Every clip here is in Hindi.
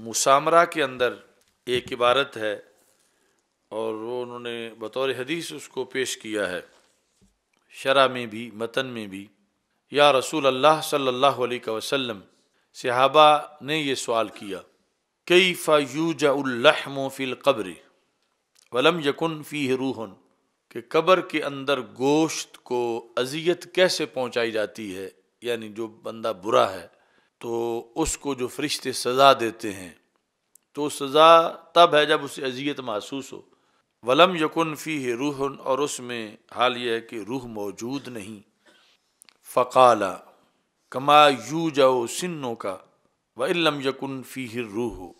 मुसामरा के अंदर एक इबारत है और वो उन्होंने बतौर हदीस उसको पेश किया है। शरा में भी, मतन में भी। या रसूल अल्लाह सल्लल्लाहु अलैहि वसल्लम, सहाबा ने ये सवाल किया कई फ़ायूजाम फ़िल कब्र? वलम यकुन फ़ी रूहन, कि कब्र के अंदर गोश्त को अजियत कैसे पहुंचाई जाती है? यानी जो बंदा बुरा है तो उसको जो फरिश्ते सज़ा देते हैं तो सज़ा तब है जब उसे अजियत महसूस हो। वलम यकुन फ़ी रूहन, और उसमें हाल यह है कि रूह मौजूद नहीं। फ़काला, कमा यू जाओ सिन्नों का व इलम यकुन फ़ी है रूह। हो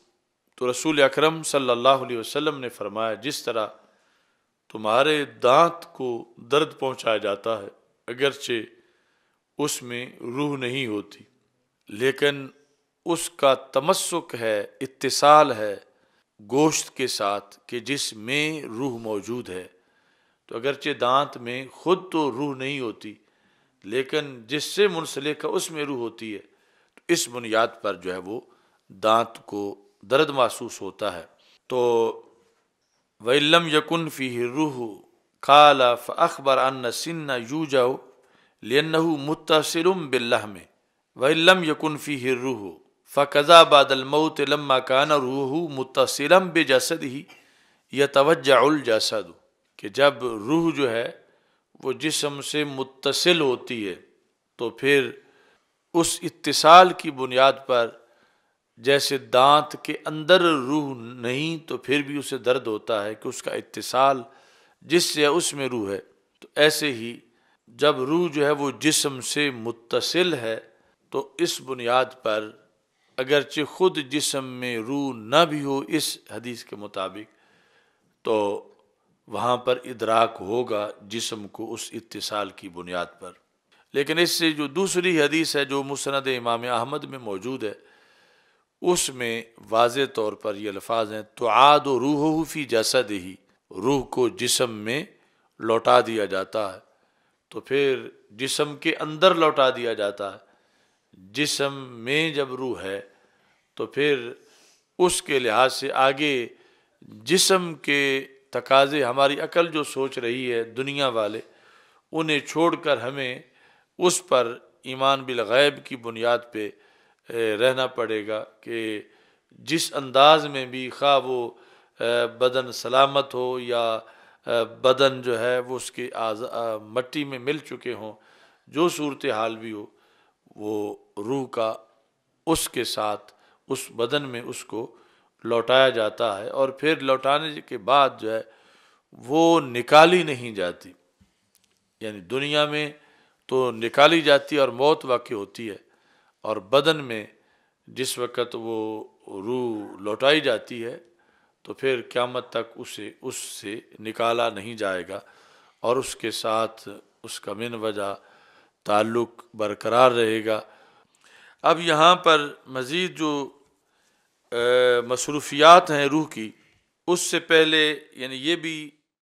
तो रसूल अकरम सल्लल्लाहु ने फरमाया, जिस तरह तुम्हारे दांत को दर्द पहुँचाया जाता है, अगरचे उसमें रूह नहीं होती। लेकिन उसका तमस्क है, इत्तिसाल है गोश्त के साथ कि जिसमें रूह मौजूद है। तो अगरचे दांत में खुद तो रूह नहीं होती, लेकिन जिससे मुनसलिक है उसमें रूह होती है। तो इस बुनियाद पर जो है वो दांत को दर्द महसूस होता है। तो वम यकुन फ़ी रूह, काला अखबर अन सिन्ना यू जाओ लेनहू मुतसरम बिल्लाह में वम यकुन फ़ी रूह। फ़कज़ा बादल मऊत लम्मा कान रूह मुतसरम बे जसद ही यह तवज्जाउल जसद। कि जब रूह जो है, वो जिसम से मुतसिल होती है तो फिर उस इत्तिसाल की बुनियाद पर जैसे दांत के अंदर रूह नहीं तो फिर भी उसे दर्द होता है कि उसका इत्तिसाल जिससे उसमें रूह है। तो ऐसे ही जब रूह जो है, वो जिस्म से मुतसिल है तो इस बुनियाद पर अगरचे खुद जिस्म में रूह न भी हो इस हदीस के मुताबिक तो वहाँ पर इदराक होगा जिस्म को उस इत्तिसाल की बुनियाद पर। लेकिन इससे जो दूसरी हदीस है जो मुसंद इमाम अहमद में मौजूद है, उसमें वाज तौर पर ये अल्फाज हैं तो आद रूह फ़ी जसद ही रूह को जिसम में लौटा दिया जाता है। तो फिर जिसम के अंदर लौटा दिया जाता है। जिसम में जब रूह है तो फिर उसके लिहाज से आगे जिसम के तकाजे हमारी अकल जो सोच रही है दुनिया वाले, उन्हें छोड़कर हमें उस पर ईमान बिल गैब की बुनियाद पे रहना पड़ेगा कि जिस अंदाज में भी खा वो बदन सलामत हो या बदन जो है वो उसके आज मट्टी में मिल चुके हों, जो सूरत हाल भी हो वो रूह का उसके साथ, उस बदन में उसको लौटाया जाता है और फिर लौटाने के बाद जो है, वो निकाली नहीं जाती। यानी दुनिया में तो निकाली जाती और मौत वाक़ होती है और बदन में जिस वक़्त वो रूह लौटाई जाती है तो फिर क़्यामत तक उसे, उससे निकाला नहीं जाएगा और उसके साथ उसका मिन वजह ताल्लुक़ बरकरार रहेगा। अब यहाँ पर मज़ीद जो मसरूफियात हैं रूह की, उससे पहले, यानी ये भी